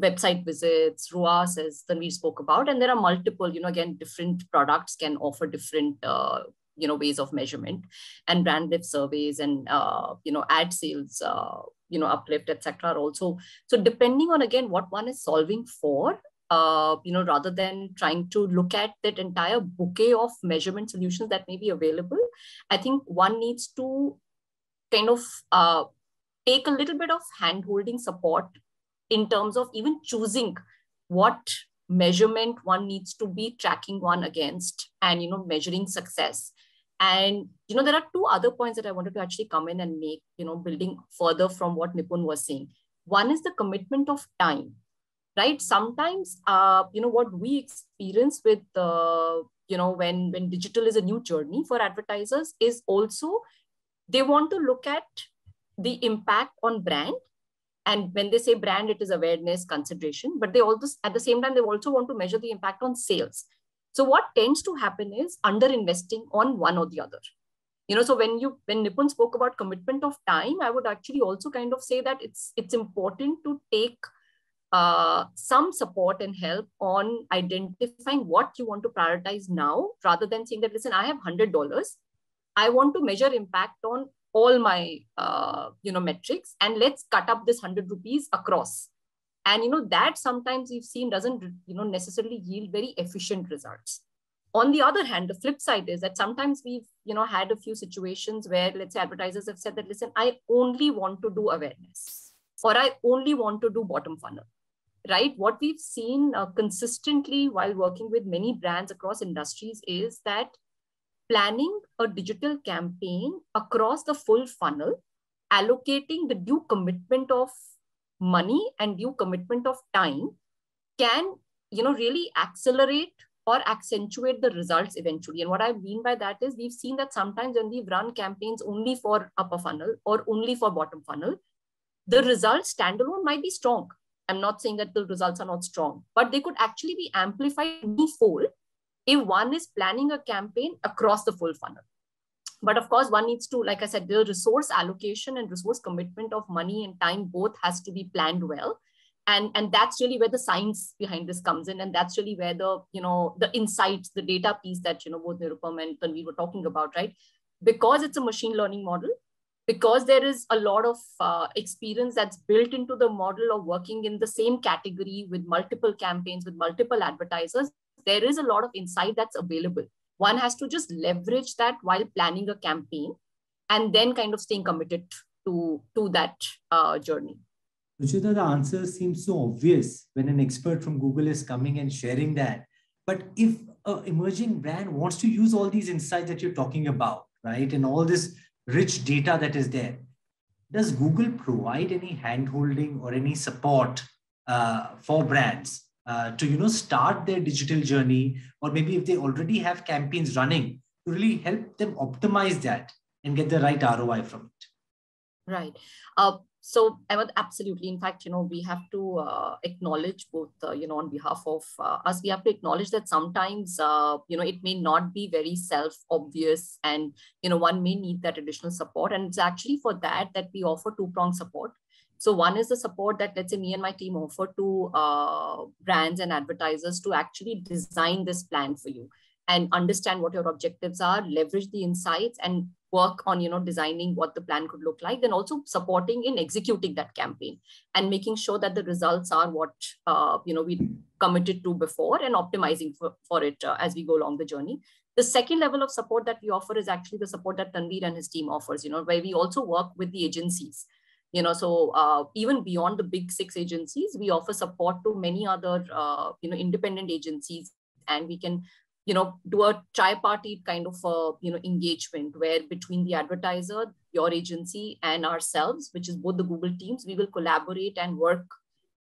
website visits, ROAS, as then we spoke about, and there are multiple, you know, again, different products can offer different uh, you know ways of measurement and brand lift surveys and uh, you know ad sales uh, you know uplift etc also. So depending on again what one is solving for uh, you know rather than trying to look at that entire bouquet of measurement solutions that may be available i think one needs to kind of uh, take a little bit of hand holding support in terms of even choosing what measurement one needs to be tracking one against and you know measuring success. And you know there are two other points that i wanted to actually come in and make you know building further from what nipun was saying. One is the commitment of time right? Sometimes uh, you know what we experience with uh, you know when when digital is a new journey for advertisers is also they want to look at the impact on brand. And when they say brand it is awareness consideration but they also at the same time they also want to measure the impact on sales. So what tends to happen is under investing on one or the other. You know so when you when nipun spoke about commitment of time i would actually also kind of say that it's it's important to take uh, some support and help on identifying what you want to prioritize now rather than saying that listen i have $100 i want to measure impact on all my uh, you know metrics and let's cut up this 100 rupees across. And you know that sometimes we've seen doesn't you know necessarily yield very efficient results. On the other hand the flip side is that sometimes we've you know had a few situations where let's say advertisers have said that listen i only want to do awareness or i only want to do bottom funnel right? What we've seen uh, consistently while working with many brands across industries is that planning a digital campaign across the full funnel, allocating the due commitment of money and due commitment of time can, you know, really accelerate or accentuate the results eventually. And what I mean by that is we've seen that sometimes when we've run campaigns only for upper funnel or only for bottom funnel, the results standalone might be strong. I'm not saying that the results are not strong, but they could actually be amplified fold if one is planning a campaign across the full funnel. But of course, one needs to, like I said, the resource allocation and resource commitment of money and time both has to be planned well. And, and that's really where the science behind this comes in. And that's really where the, you know, the insights, the data piece that, you know, both Nirupam and Tanveer were talking about, right? Because it's a machine learning model, because there is a lot of uh, experience that's built into the model of working in the same category with multiple campaigns, with multiple advertisers, there is a lot of insight that's available. One has to just leverage that while planning a campaign and then kind of staying committed to, to that uh, journey. Ruchita, the answer seems so obvious when an expert from Google is coming and sharing that. But if an emerging brand wants to use all these insights that you're talking about, right, and all this rich data that is there, does Google provide any handholding or any support uh, for brands uh, to you know start their digital journey or maybe if they already have campaigns running to really help them optimize that and get the right roi from it. Right. Uh, so Ahmed, absolutely. In fact you know we have to uh, acknowledge both uh, you know on behalf of uh, us we have to acknowledge that sometimes uh, you know it may not be very self obvious and you know one may need that additional support. And it's actually for that that we offer two prong support so one is the support that let's say me and my team offer to uh, brands and advertisers to actually design this plan for you and understand what your objectives are, leverage the insights and work on you know designing what the plan could look like then also supporting in executing that campaign and making sure that the results are what uh, you know we committed to before and optimizing for, for it uh, as we go along the journey. The second level of support that we offer is actually the support that tanveer and his team offers you know where we also work with the agencies you know so uh, even beyond the big six agencies we offer support to many other uh, you know independent agencies. And we can you know do a tripartite kind of uh, you know engagement where between the advertiser your agency and ourselves which is both the google teams we will collaborate and work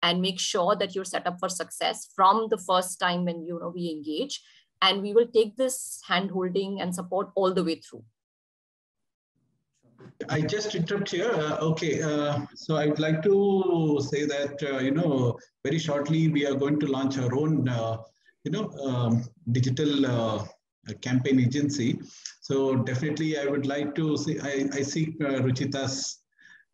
and make sure that you're set up for success from the first time when you know we engage. And we will take this hand holding and support all the way through I just interrupt here. Uh, okay, uh, so I would like to say that uh, you know very shortly we are going to launch our own uh, you know um, digital uh, campaign agency. So definitely, I would like to see. I, I seek uh, Ruchita's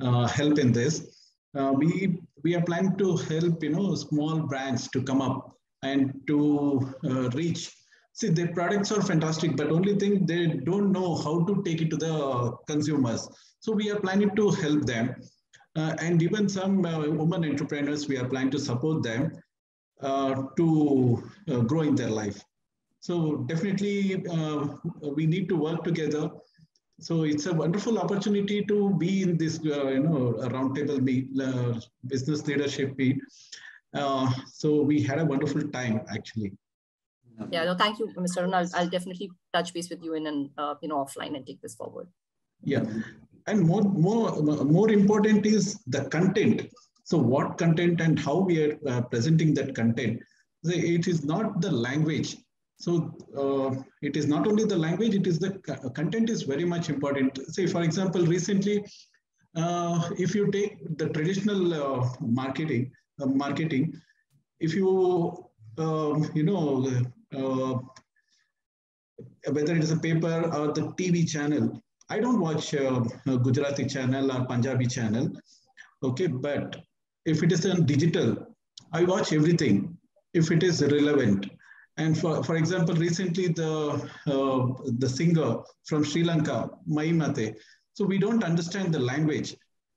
help in this. we we are planning to help you know small brands to come up and to reach see their products are fantastic but only thing they don't know how to take it to the consumers. So we are planning to help them. Uh, and even some uh, women entrepreneurs we are planning to support them uh, to uh, grow in their life. So definitely uh, we need to work together. So it's a wonderful opportunity to be in this uh, you know roundtable meet business leadership meet. So we had a wonderful time actually yeah no thank you mr Arun. I'll, I'll definitely touch base with you in an uh, you know offline and take this forward. Yeah. And more more more important is the content. So what content and how we are uh, presenting that content. It is not the language. So uh, it is not only the language it is the content is very much important. Say for example recently uh, if you take the traditional uh, marketing, uh, marketing, if you um, you know whether it is a paper or the TV channel, I don't watch uh, Gujarati channel or Punjabi channel, okay. But if it is on digital, I watch everything if it is relevant. And for, for example, recently the uh, the singer from Sri Lanka, Mai Mate, so we don't understand the language,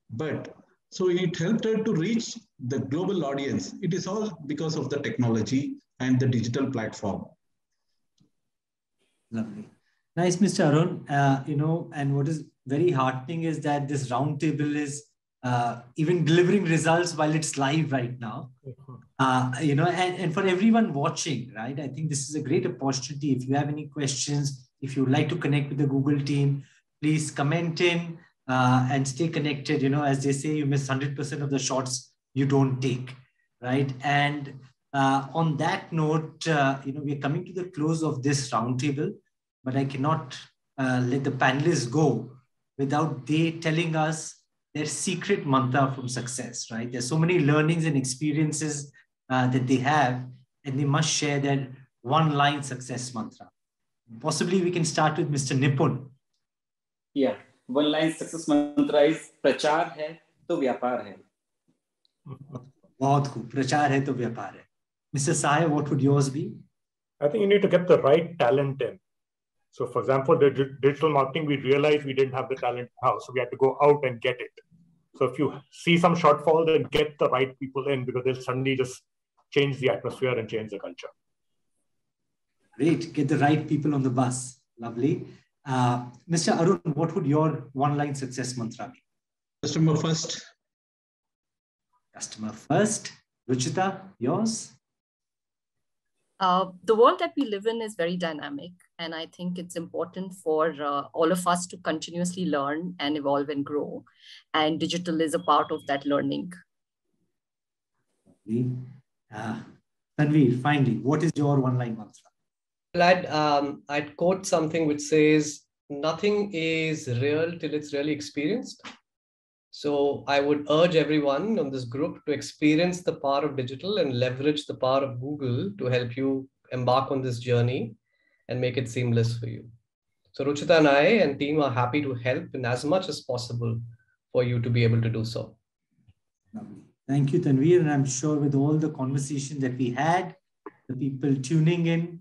but so it helped her to reach the global audience. It is all because of the technology and the digital platform. Lovely. Nice, Mr. Arun. Uh, you know, and what is very heartening is that this roundtable is uh, even delivering results while it's live right now. Mm-hmm. Uh, you know, and, and for everyone watching, right? I think this is a great opportunity. If you have any questions, if you would like to connect with the Google team, please comment in uh, and stay connected. You know, as they say, you miss 100% of the shots you don't take, right? And uh, on that note, uh, you know, we're coming to the close of this roundtable, but I cannot uh, let the panelists go without they telling us their secret mantra from success, right? There's so many learnings and experiences uh, that they have, and they must share their one line success mantra. Possibly we can start with Mr. Nipun. Yeah, one line success mantra is प्रचार है तो व्यापार है बहुत खूब प्रचार है तो व्यापार है Mr. Sai, what would yours be? I think you need to get the right talent in. So, for example, the digital marketing, we realized we didn't have the talent house, so we had to go out and get it. So, if you see some shortfall, then get the right people in because they'll suddenly just change the atmosphere and change the culture. Great, get the right people on the bus. Lovely. Uh, Mr. Arun, what would your one-line success mantra be? Customer first. Customer first. Ruchita, yours? Uh, the world that we live in is very dynamic, and I think it's important for uh, all of us to continuously learn and evolve and grow. And digital is a part of that learning. Uh, Tanveer, finally, what is your one line mantra? Well, I'd, um, I'd quote something which says, Nothing is real till it's really experienced. So I would urge everyone on this group to experience the power of digital and leverage the power of Google to help you embark on this journey and make it seamless for you. So Ruchita and I and team are happy to help in as much as possible for you to be able to do so. Thank you, Tanveer. And I'm sure with all the conversation that we had, the people tuning in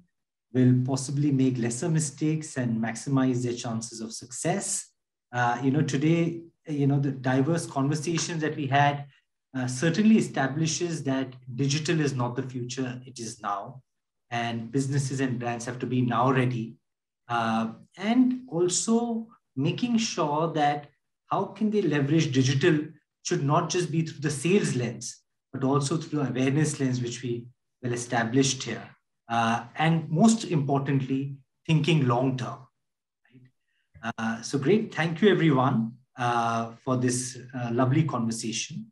will possibly make lesser mistakes and maximize their chances of success. Uh, you know, today, you know, the diverse conversations that we had uh, certainly establishes that digital is not the future, it is now. And businesses and brands have to be now ready. Uh, and also making sure that how can they leverage digital should not just be through the sales lens, but also through awareness lens, which we well established here. Uh, and most importantly, thinking long term. Right? Uh, so great. Thank you, everyone, uh, for this uh, lovely conversation.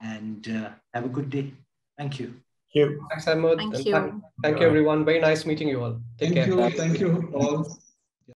And uh, have a good day. Thank you. Thank you. Thanks, Ahmed. Thank you. Thank, thank, you, everyone. Very nice meeting you all. Take thank care. You, thank you all.